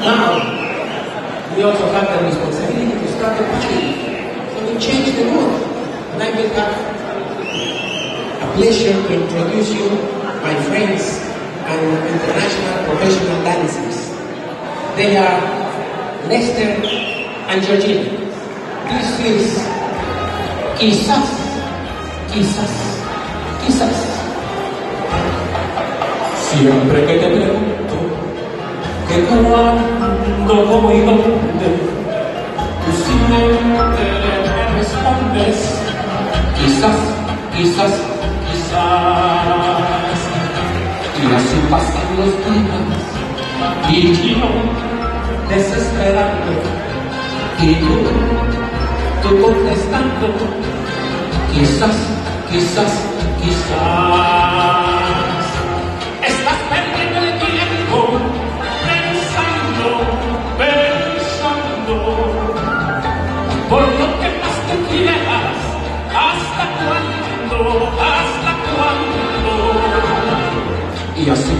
Now, we also have the responsibility to start the party. So we change the mood. And I will have a pleasure to introduce you my friends and international professional dancers. They are Lester and Georgina. This is quizás, quizás, quizás. Siempre que te pregunto que cuándo, cómo y dónde, tú siempre me respondes, quizás, quizás, quizás. Y así pasan los días, y yo desesperando, y tú, tú contestando, quizás, quizás, quizás.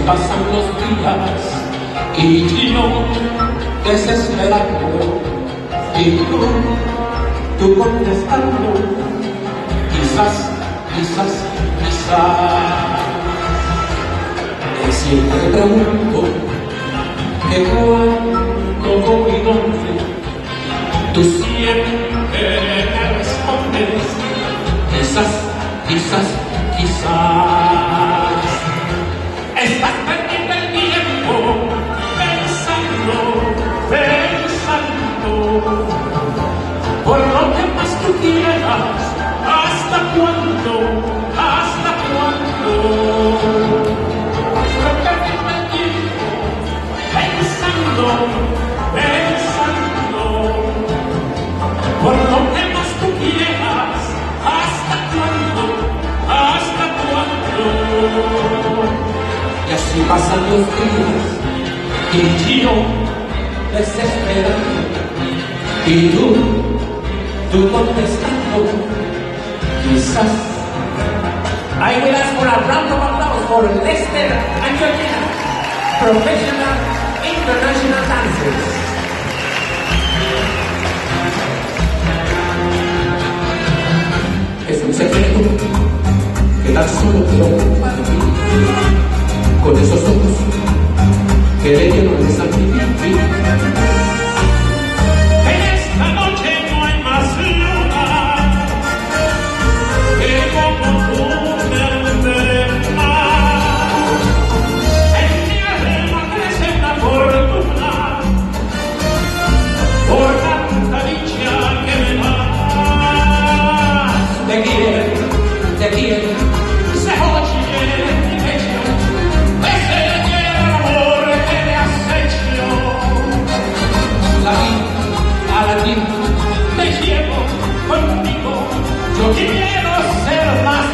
Pasan los días y yo desesperando y tú, tú contestando, quizás, quizás, quizás. Y siempre pregunto que cuándo, cómo y dónde, tú siempre me respondes, quizás, quizás, quizás. Y así pasan los días, y yo desesperando, y tú, tú contestando, quizás. I will ask for a round of applause for Lester and Georgina, professional international dancers. Es un secreto que tan solo con esos ojos. Que ven que nos están las más